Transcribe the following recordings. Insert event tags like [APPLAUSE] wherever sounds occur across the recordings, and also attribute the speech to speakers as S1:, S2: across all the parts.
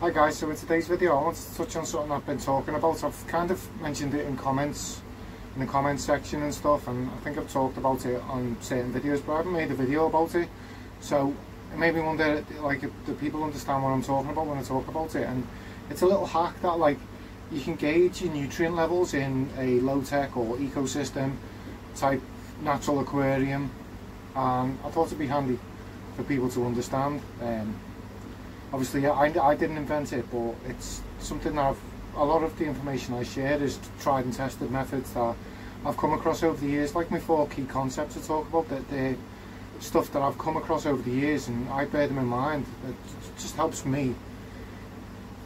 S1: Hi guys, so in today's video I want to touch on something I've been talking about. I've kind of mentioned it in comments, in the comments section and stuff, and I think I've talked about it on certain videos, but I haven't made a video about it. So it made me wonder, like, if the people understand what I'm talking about when I talk about it. And it's a little hack that, like, you can gauge your nutrient levels in a low-tech or ecosystem type natural aquarium. And I thought it'd be handy for people to understand. Um, obviously I, I didn't invent it but it's something that I've, a lot of the information I share is tried and tested methods that I've come across over the years like my four key concepts I talk about that they're stuff that I've come across over the years and I bear them in mind. It just helps me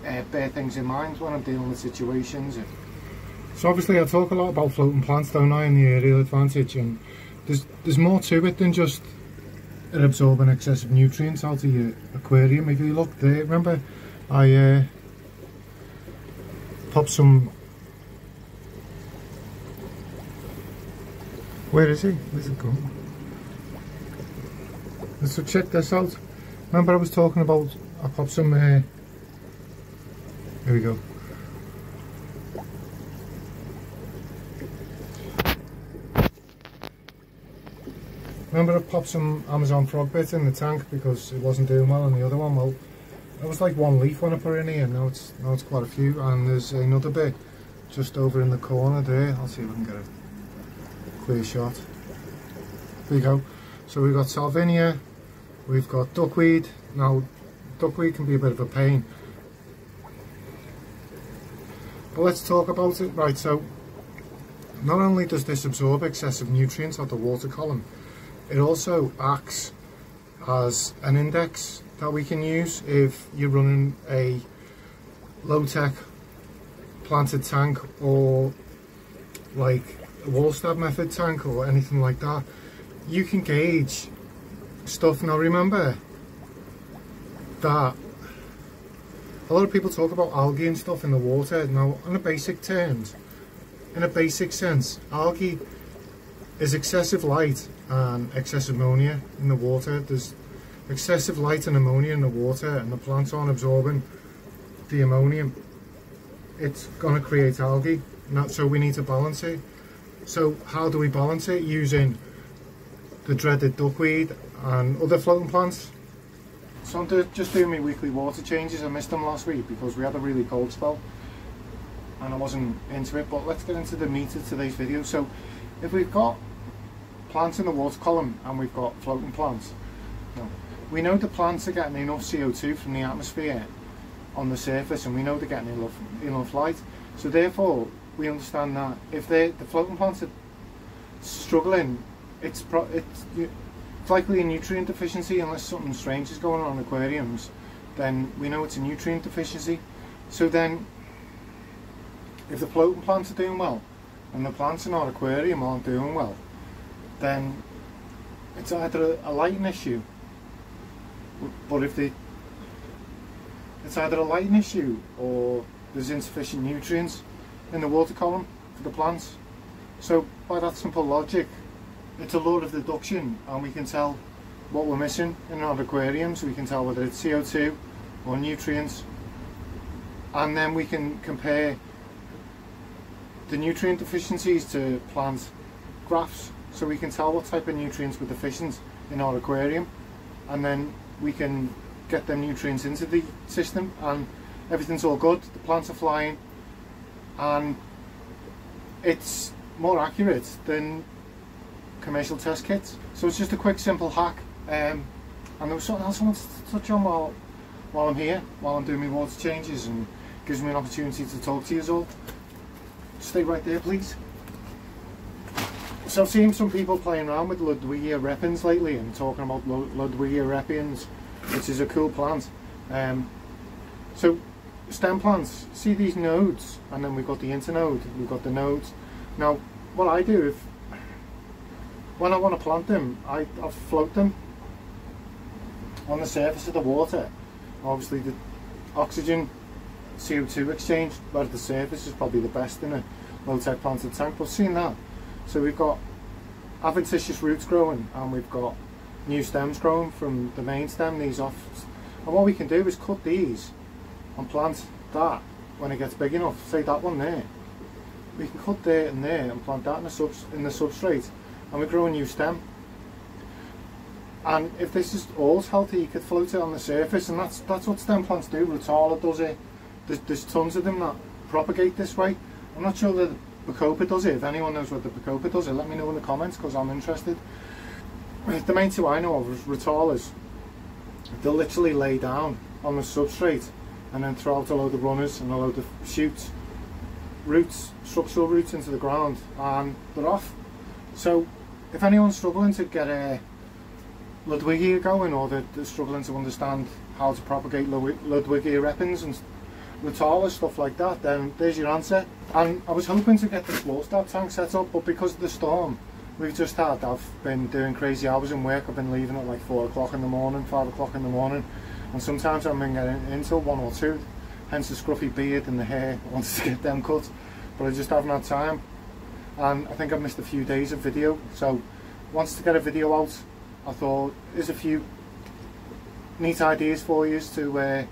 S1: uh, bear things in mind when I'm dealing with situations so obviously I talk a lot about floating plants don't I and the aerial advantage and there's there's more to it than just are absorbing excessive nutrients out of your aquarium. If you look there, remember I uh, popped some. Where is he? Where's it going? So check this out. Remember I was talking about I popped some. Uh, here we go. Remember I popped some Amazon frog bit in the tank because it wasn't doing well on the other one. Well, it was like one leaf when I put it in here. Now it's now it's quite a few, and there's another bit just over in the corner there. I'll see if I can get a clear shot. There you go. So we've got Salvinia, we've got duckweed. Now, duckweed can be a bit of a pain. But let's talk about it. Right, so not only does this absorb excessive nutrients out the water column, it also acts as an index that we can use if you're running a low-tech planted tank or like a Walstad method tank or anything like that. You can gauge stuff. Now remember that a lot of people talk about algae and stuff in the water. Now, on a basic terms, in a basic sense, algae is excessive light and excessive ammonia in the water. There's excessive light and ammonia in the water and the plants aren't absorbing the ammonium. It's going to create algae, not so we need to balance it. So how do we balance it? Using the dreaded duckweed and other floating plants. So I'm just doing my weekly water changes. I missed them last week because we had a really cold spell and I wasn't into it. But let's get into the meat of today's video. So if we've got plants in the water column and we've got floating plants. No. We know the plants are getting enough CO2 from the atmosphere on the surface and we know they're getting enough, enough light. So therefore we understand that if they the floating plants are struggling, it's, pro, it's, it's likely a nutrient deficiency unless something strange is going on in aquariums, then we know it's a nutrient deficiency. So then if the floating plants are doing well and the plants in our aquarium aren't doing well, then it's either a lighting issue, but if they, it's either a lighting issue or there's insufficient nutrients in the water column for the plants. So by that simple logic, it's a law of deduction and we can tell what we're missing in our aquariums. We can tell whether it's CO2 or nutrients and then we can compare the nutrient deficiencies to plant graphs so we can tell what type of nutrients we're deficient in our aquarium and then we can get them nutrients into the system and everything's all good, the plants are flying and it's more accurate than commercial test kits. So it's just a quick simple hack um, and there was something else I wanted to touch on while, while I'm here, while I'm doing my water changes and gives me an opportunity to talk to you all. Stay right there please. So I've seen some people playing around with Ludwigia repens lately and talking about Ludwigia repens, which is a cool plant. Um, so stem plants, see these nodes, and then we've got the internode, we've got the nodes. Now, what I do if when I want to plant them, I, I float them on the surface of the water. Obviously, the oxygen CO2 exchange right the surface is probably the best in a low-tech planted tank. But seeing that, so we've got adventitious roots growing and we've got new stems growing from the main stem, these off. And what we can do is cut these and plant that when it gets big enough, say that one there, we can cut there and there and plant that in the, subs in the substrate and we grow a new stem. And if this is all healthy, you could float it on the surface and that's that's what stem plants do. Rotala does it. There's, there's tons of them that propagate this way. I'm not sure that Bacopa does it. If anyone knows what the Bacopa does it, let me know in the comments because I'm interested. The main two I know of is Rotalas. They'll literally lay down on the substrate and then throw out a load of runners and a load of shoots, roots, structural roots into the ground and they're off. So if anyone's struggling to get uh, a Ludwigia going or they're, struggling to understand how to propagate Ludwigia repens and Rotala, stuff like that, then there's your answer. And I was hoping to get the floor start tank set up, but because of the storm we've just had, I've been doing crazy hours in work. I've been leaving at like 4 o'clock in the morning, 5 o'clock in the morning, and sometimes I've been getting until 1 or 2, hence the scruffy beard and the hair. I [LAUGHS] wanted to get them cut, but I just haven't had time. And I think I've missed a few days of video, so once to get a video out, I thought there's a few neat ideas for you to uh,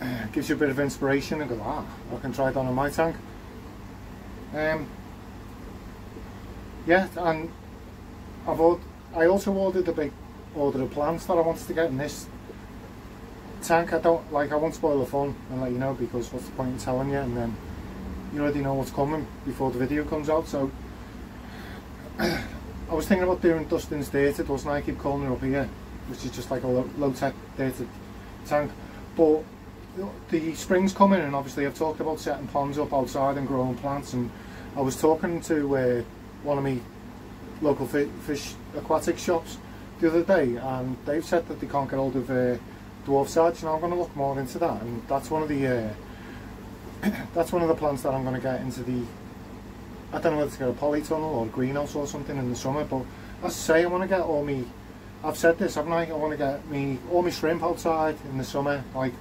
S1: [CLEARS THROAT] gives you a bit of inspiration and go, ah, I can try it on in my tank. Um, yeah, and I've ordered, I also ordered a big order of plants that I wanted to get in this tank. I don't like I won't spoil the fun and let you know because what's the point in telling you and then you already know what's coming before the video comes out. So [CLEARS THROAT] I was thinking about doing Dustin's dated, wasn't I? I keep calling it up here, which is just like a low, low tech dated tank. But the spring's coming and obviously I've talked about setting ponds up outside and growing plants and I was talking to uh, one of my local fish aquatic shops the other day and they've said that they can't get hold of uh, dwarf sedge and I'm going to look more into that and that's one of the uh, [COUGHS] that's one of the plants that I'm going to get into the I don't know whether to get a polytunnel or a greenhouse or something in the summer but I say I want to get all me I've said this haven't I? I want to get me all my shrimp outside in the summer like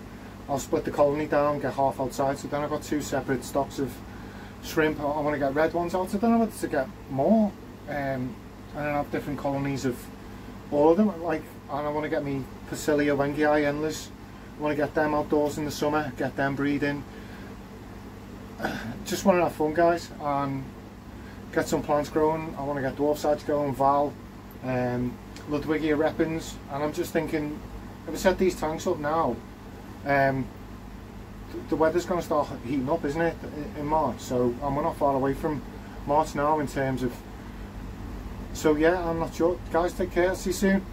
S1: I'll split the colony down, get half outside, so then I've got two separate stocks of shrimp. I, want to get red ones out, so then I want to get more. Um, and then have different colonies of all of them. Like, and I want to get me Poecilia wingei Endlers. I want to get them outdoors in the summer, get them breeding. Just want to have fun, guys, and get some plants growing. I want to get dwarf sedge going, Val, um, Ludwigia repens, and I'm just thinking, if I set these tanks up now, um, the weather's going to start heating up, isn't it, in March? So and we're not far away from March now in terms of. So yeah, I'm not sure. Guys, take care. See you soon.